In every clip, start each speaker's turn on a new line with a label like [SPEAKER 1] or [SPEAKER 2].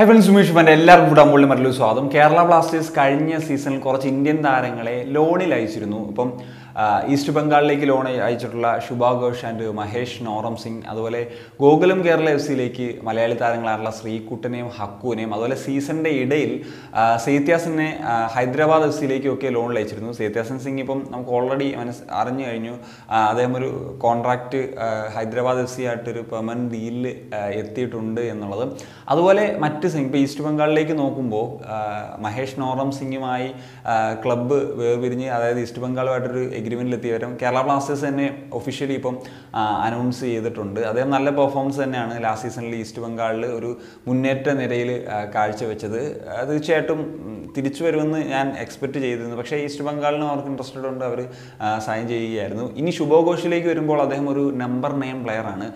[SPEAKER 1] Hi friends Sumesh ഫാന്റെ എല്ലാവർക്കും കൂടെ മുകളിൽ മറ്റൊരു സ്വാഗതം. കേരള ബ്ലാസ്റ്റേഴ്സ് കഴിഞ്ഞ സീസണിൽ കുറച്ച് ഇന്ത്യൻ താരങ്ങളെ ലോണിൽ അയച്ചിരുന്നു. ഇപ്പം ഈസ്റ്റ് ബംഗാളിലേക്ക് ലോൺ അയച്ചിട്ടുള്ള ശുഭ ഘോഷ് ആൻഡ് മഹേഷ് നോറം സിംഗ് അതുപോലെ ഗോകുലം കേരള എഫ് സിയിലേക്ക് മലയാളി താരങ്ങളായിട്ടുള്ള ശ്രീകുട്ടനെയും ഹക്കുവിനെയും അതുപോലെ സീസണിന്റെ ഇടയിൽ സേത്യാസിനെ ഹൈദരാബാദ് എഫ് സിയിലേക്കും ഒക്കെ ലോണിൽ അയച്ചിരുന്നു. സേത്യാസൻ സിംഗ് ഇപ്പം നമുക്ക് ഓൾറെഡി മനസ് അറിഞ്ഞു കഴിഞ്ഞു. അദ്ദേഹം ഒരു കോൺട്രാക്റ്റ് ഹൈദരാബാദ് എഫ് സി ആയിട്ടൊരു പെർമനന്റ് ഡീലിൽ എത്തിയിട്ടുണ്ട് എന്നുള്ളത്. അതുപോലെ മറ്റ് സിംഗ് ഇപ്പോൾ ഈസ്റ്റ് ബംഗാളിലേക്ക് നോക്കുമ്പോൾ മഹേഷ് നോറം സിംഗുമായി ക്ലബ്ബ് വേർപിരിഞ്ഞ് അതായത് ഈസ്റ്റ് ബംഗാളുമായിട്ടൊരു എഗ്രിമെന്റിൽ എത്തിയവരും കേരള ബ്ലാസ്റ്റേഴ്സ് തന്നെ ഒഫീഷ്യലി ഇപ്പം അനൗൺസ് ചെയ്തിട്ടുണ്ട്. അദ്ദേഹം നല്ല പെർഫോമൻസ് തന്നെയാണ് ലാസ്റ്റ് സീസണിൽ ഈസ്റ്റ് ബംഗാളിൽ ഒരു മുന്നേറ്റ നിരയിൽ കാഴ്ചവെച്ചത്. തീർച്ചയായിട്ടും തിരിച്ചു വരുമെന്ന് ഞാൻ എക്സ്പെക്ട് ചെയ്തിരുന്നു. പക്ഷേ ഈസ്റ്റ് ബംഗാളിനും അവർക്ക് ഇൻട്രസ്റ്റഡ് ഉണ്ട് അവർ സൈൻ ചെയ്യുകയായിരുന്നു. ഇനി ശുഭഘോഷിലേക്ക് വരുമ്പോൾ അദ്ദേഹം ഒരു നമ്പർ നയൻ പ്ലെയറാണ്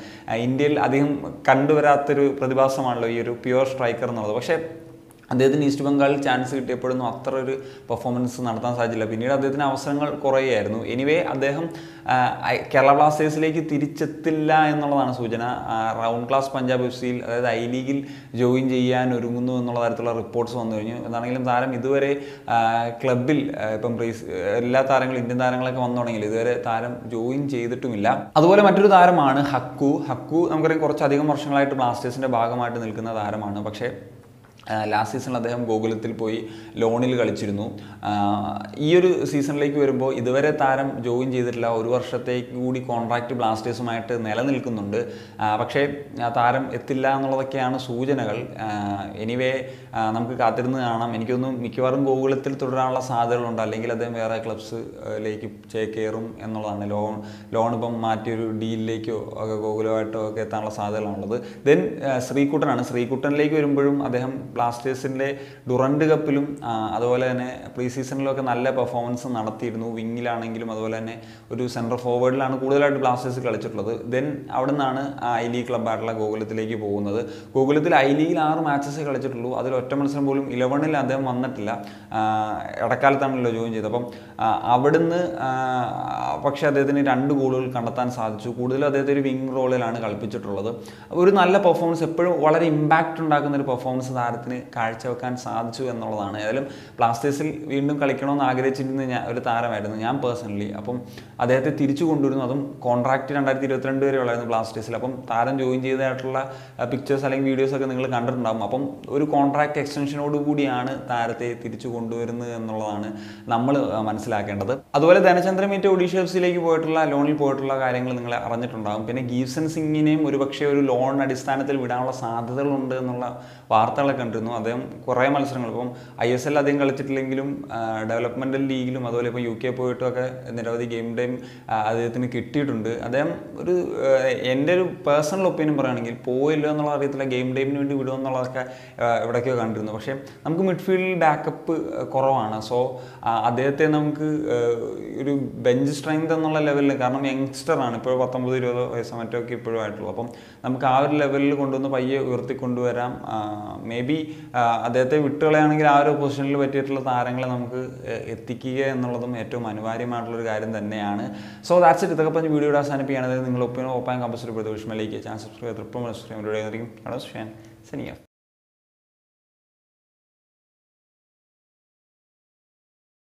[SPEAKER 1] ഇന്ത്യയിൽ അധികം കണ്ടുവരാത്തൊരു പ്രതിഭാസമാണല്ലോ ഈ ഒരു പ്യുവർ സ്ട്രൈക്കർ എന്നുള്ളത്. പക്ഷേ അദ്ദേഹത്തിന് ഈസ്റ്റ് ബംഗാളിൽ ചാൻസ് കിട്ടിയപ്പോഴൊന്നും അത്ര ഒരു പെർഫോമൻസ് നടത്താൻ സാധിച്ചില്ല. പിന്നീട് അദ്ദേഹത്തിന് അവസരങ്ങൾ കുറയായിരുന്നു. എനിവേ അദ്ദേഹം കേരള ബ്ലാസ്റ്റേഴ്സിലേക്ക് തിരിച്ചെത്തില്ല എന്നുള്ളതാണ് സൂചന. റൗണ്ട് ക്ലാസ് പഞ്ചാബ് എഫ് സിയിൽ അതായത് ഐ ലീഗിൽ ജോയിൻ ചെയ്യാൻ ഒരുങ്ങുന്നു എന്നുള്ള തരത്തിലുള്ള റിപ്പോർട്ട്സ് വന്നു കഴിഞ്ഞു. എന്താണെങ്കിലും താരം ഇതുവരെ ക്ലബിൽ ഇപ്പം റീസ് എല്ലാ താരങ്ങളും ഇന്ത്യൻ താരങ്ങളൊക്കെ വന്നു തുടങ്ങിയില്ല? ഇതുവരെ താരം ജോയിൻ ചെയ്തിട്ടുമില്ല. അതുപോലെ മറ്റൊരു താരമാണ് ഹക്കു. ഹക്കു നമുക്കറിയാം കുറച്ചധികം വർഷങ്ങളായിട്ട് ബ്ലാസ്റ്റേഴ്സിന്റെ ഭാഗമായിട്ട് നിൽക്കുന്ന താരമാണ്. പക്ഷേ ലാസ്റ്റ് സീസണിൽ അദ്ദേഹം ഗോകുലത്തിൽ പോയി ലോണിൽ കളിച്ചിരുന്നു. ഈ ഒരു സീസണിലേക്ക് വരുമ്പോൾ ഇതുവരെ താരം ജോയിൻ ചെയ്തിട്ടില്ല. ഒരു വർഷത്തേക്ക് കൂടി കോൺട്രാക്റ്റ് ബ്ലാസ്റ്റേഴ്സുമായിട്ട് നിലനിൽക്കുന്നുണ്ട്. പക്ഷേ താരം എത്തില്ല എന്നുള്ളതൊക്കെയാണ് സൂചനകൾ. എനിവേ നമുക്ക് കാത്തിരുന്ന് കാണാം. എനിക്കൊന്നും മിക്കവാറും ഗോകുലത്തിൽ തുടരാനുള്ള സാധ്യതകളുണ്ട്. അല്ലെങ്കിൽ അദ്ദേഹം വേറെ ക്ലബ്സിലേക്ക് ചേക്കേറും എന്നുള്ളതാണ് ലോൺ ലോൺ ഇപ്പം മാറ്റിയൊരു ഡീലിലേക്കോ ഒക്കെ ഗോകുലമായിട്ടോ ഒക്കെ എത്താനുള്ള സാധ്യതകളാണുള്ളത് ദെൻ ശ്രീകുട്ടനാണ്. ശ്രീകുട്ടനിലേക്ക് വരുമ്പോഴും അദ്ദേഹം ബ്ലാസ്റ്റേഴ്സിന്റെ ഡുറൻഡ് കപ്പിലും അതുപോലെ തന്നെ പ്രീ സീസണിലൊക്കെ നല്ല പെർഫോമൻസ് നടത്തിയിരുന്നു. വിങ്ങിലാണെങ്കിലും അതുപോലെ തന്നെ ഒരു സെൻട്രൽ ഫോർവേഡിലാണ് കൂടുതലായിട്ട് ബ്ലാസ്റ്റേഴ്സ് കളിച്ചിട്ടുള്ളത്. ദെൻ അവിടെ നിന്നാണ് ഐ ലീഗ് ക്ലബ്ബായിട്ടുള്ള ഗോകുലത്തിലേക്ക് പോകുന്നത്. ഗോകുലത്തിൽ ഐ ലീഗിൽ ആറ് മാച്ചസ് കളിച്ചിട്ടുള്ളൂ. അതിൽ ഒറ്റ മത്സരം പോലും ഇലവണിൽ അദ്ദേഹം വന്നിട്ടില്ല. ഇടക്കാലത്താണല്ലോ ജോയിൻ ചെയ്തത്. അപ്പം അവിടുന്ന് പക്ഷേ അദ്ദേഹത്തിന് രണ്ട് ഗോളുകൾ കണ്ടെത്താൻ സാധിച്ചു. കൂടുതലും അദ്ദേഹത്തെ ഒരു വിങ് റോളിലാണ് കളിപ്പിച്ചിട്ടുള്ളത്. ഒരു നല്ല പെർഫോമൻസ് എപ്പോഴും വളരെ ഇമ്പാക്റ്റ് ഉണ്ടാക്കുന്ന ഒരു പെർഫോമൻസ് താരത്തിന് കാഴ്ചവെക്കാൻ സാധിച്ചു എന്നുള്ളതാണ്. ഏതായാലും ബ്ലാസ്റ്റേഴ്സിൽ വീണ്ടും കളിക്കണമെന്ന് ആഗ്രഹിച്ചിരുന്ന ഞാൻ ഒരു താരമായിരുന്നു ഞാൻ പേഴ്സണലി. അപ്പം അദ്ദേഹത്തെ തിരിച്ചു കൊണ്ടുവരുന്നു. അതും കോൺട്രാക്ട് രണ്ടായിരത്തി ഇരുപത്തിരണ്ട് വരെ ഉള്ളായിരുന്നു ബ്ലാസ്റ്റേഴ്സിൽ. അപ്പം താരം ജോയിൻ ചെയ്തതായിട്ടുള്ള പിക്ചേഴ്സ് അല്ലെങ്കിൽ വീഡിയോസ് ഒക്കെ നിങ്ങൾ കണ്ടിട്ടുണ്ടാകും അപ്പം ഒരു കോൺട്രാക്ട് എക്സ്റ്റൻഷനോട് കൂടിയാണ് താരത്തെ തിരിച്ചു കൊണ്ടുവരുന്നത് എന്നുള്ളതാണ് നമ്മൾ മനസ്സിലാക്കേണ്ടത്. അതുപോലെ ധനചന്ദ്ര മീറ്റ് ഒഡീഷ എഫ് സിയിലേക്ക് പോയിട്ടുള്ള ലോണിൽ പോയിട്ടുള്ള കാര്യങ്ങൾ നിങ്ങൾ അറിഞ്ഞിട്ടുണ്ടാകും പിന്നെ ഗീവ്സൺ സിംഗിനെയും ഒരുപക്ഷെ ഒരു ലോൺ അടിസ്ഥാനത്തിൽ വിടാനുള്ള സാധ്യതകളുണ്ട് എന്നുള്ള വാർത്തകളൊക്കെ കണ്ടിരുന്നു. അദ്ദേഹം കുറേ മത്സരങ്ങൾ. ഇപ്പം ഐ എസ് എൽ അധികം കളിച്ചിട്ടില്ലെങ്കിലും ഡെവലപ്മെന്റൽ ലീഗിലും അതുപോലെ ഇപ്പോൾ യു കെ പോയിട്ടൊക്കെ നിരവധി ഗെയിം ടൈം അദ്ദേഹത്തിന് കിട്ടിയിട്ടുണ്ട്. അദ്ദേഹം ഒരു എന്റെ ഒരു പേഴ്സണൽ ഒപ്പീനിയൻ പറയുകയാണെങ്കിൽ പോയില്ല എന്നുള്ള അറിയത്തില്ല ഗെയിം ടൈമിന് വേണ്ടി വിടുക എന്നുള്ളതൊക്കെ എവിടേക്കോ കണ്ടിരുന്നു. പക്ഷേ നമുക്ക് മിഡ്ഫീൽഡിൽ ബാക്കപ്പ് കുറവാണ്. സോ അദ്ദേഹത്തെ നമുക്ക് ഒരു ബെഞ്ച് സ്ട്രെങ്ത് എന്നുള്ള ലെവലിൽ കാരണം യങ്സ്റ്ററാണ് ഇപ്പോൾ പത്തൊമ്പത് ഇരുപത് വയസ്സോ മറ്റോ ഒക്കെ ഇപ്പോഴും ആയിട്ടുള്ളൂ. അപ്പം നമുക്ക് ആ ഒരു ലെവലിൽ കൊണ്ടുവന്ന് പയ്യെ ഉയർത്തിക്കൊണ്ടുവരാം. മേ ബി അദ്ദേഹത്തെ വിട്ടുകളയാണെങ്കിൽ ആ ഒരു പൊസിഷനിൽ പറ്റിയിട്ടുള്ള താരങ്ങളെ നമുക്ക് എത്തിക്കുക എന്നുള്ളതും ഏറ്റവും അനിവാര്യമായിട്ടുള്ള ഒരു കാര്യം തന്നെയാണ് സോ ദാറ്റ്സ് ഇറ്റ് ഇതൊക്കെ പറഞ്ഞ് വീഡിയോ അവസാനിപ്പിക്കുകയാണ് അതായത് നിങ്ങൾ ഒപ്പിനും ഓപ്പാൻ കമ്പൽസറി പ്രതിവിഷമയിലേക്ക് ചാനൽ സബ്സ്ക്രൈബ് ട്രിപ്പിൾ സബ്സ്ക്രൈബ് ആയിരിക്കും സനിയ